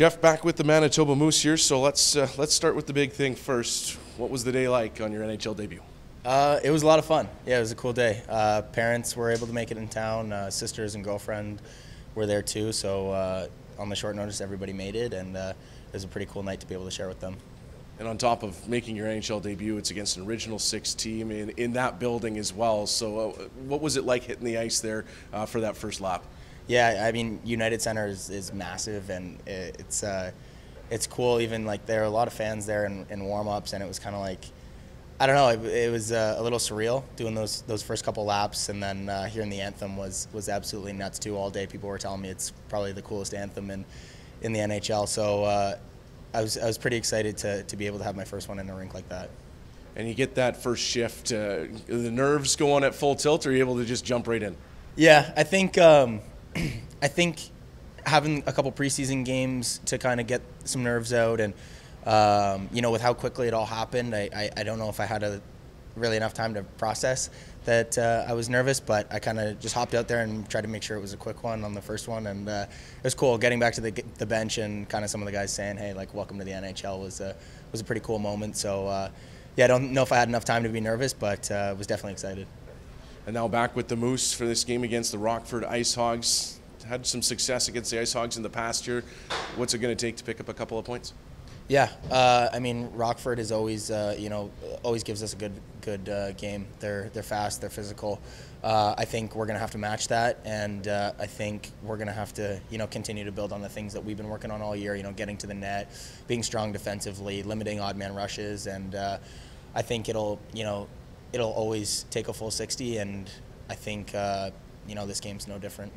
Jeff, back with the Manitoba Moose here. So let's uh, let's start with the big thing first. What was the day like on your NHL debut? Uh, it was a lot of fun. Yeah, it was a cool day. Uh, parents were able to make it in town. Uh, sisters and girlfriend were there too. So uh, on the short notice, everybody made it, and uh, it was a pretty cool night to be able to share with them. And on top of making your NHL debut, it's against an Original Six team in, in that building as well. So, uh, what was it like hitting the ice there for that first lap? Yeah, I mean, United Center is, is massive, and it's uh, it's cool. Even like there are a lot of fans there in, in warm ups, and it was kind of like I don't know. It, it was uh, a little surreal doing those those first couple laps, and then uh, hearing the anthem was was absolutely nuts too. All day, people were telling me it's probably the coolest anthem in in the NHL. So uh, I was I was pretty excited to to be able to have my first one in a rink like that. And you get that first shift, uh, the nerves go on at full tilt, or are you able to just jump right in? Yeah, I think. Um, I think having a couple preseason games to kind of get some nerves out, and um, you know, with how quickly it all happened, I, I, I, don't know if I had a really enough time to process that uh, I was nervous, but I kind of just hopped out there and tried to make sure it was a quick one on the first one, and uh, it was cool getting back to the, the bench and kind of some of the guys saying, "Hey, like, welcome to the NHL" was a was a pretty cool moment. So. Uh, yeah, I don't know if I had enough time to be nervous, but uh, was definitely excited. And now back with the Moose for this game against the Rockford Ice Hogs. Had some success against the Ice Hogs in the past year. What's it going to take to pick up a couple of points? Yeah, uh, I mean Rockford is always uh, you know always gives us a good good uh, game. They're they're fast, they're physical. Uh, I think we're gonna have to match that, and uh, I think we're gonna have to you know continue to build on the things that we've been working on all year. You know, getting to the net, being strong defensively, limiting odd man rushes, and uh, I think it'll you know it'll always take a full 60, and I think uh, you know this game's no different.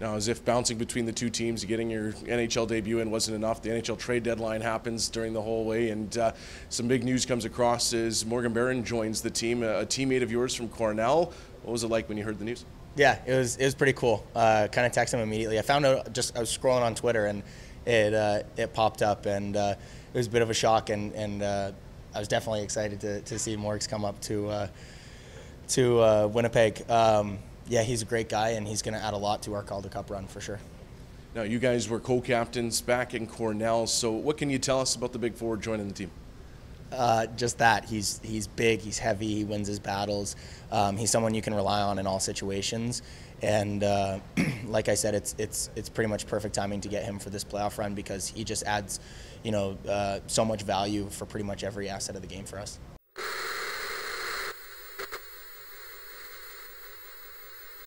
Now, as if bouncing between the two teams, getting your NHL debut in wasn't enough, the NHL trade deadline happens during the whole way, and uh, some big news comes across as Morgan Barron joins the team, a, a, teammate of yours from Cornell. What was it like when you heard the news? Yeah, it was it was pretty cool. Uh, kind of texted him immediately. I found out just I was scrolling on Twitter and it uh, it popped up, and uh, it was a bit of a shock and and uh, I was definitely excited to, to see Morgs come up to uh, to uh, Winnipeg. Um, yeah, he's a great guy, and he's going to add a lot to our Calder Cup run for sure. Now, you guys were co-captains back in Cornell. So, what can you tell us about the big forward joining the team? Uh, just that he's he's big, he's heavy, he wins his battles. Um, he's someone you can rely on in all situations. And uh, like I said, it's it's it's pretty much perfect timing to get him for this playoff run because he just adds, you know, uh, so much value for pretty much every asset of the game for us.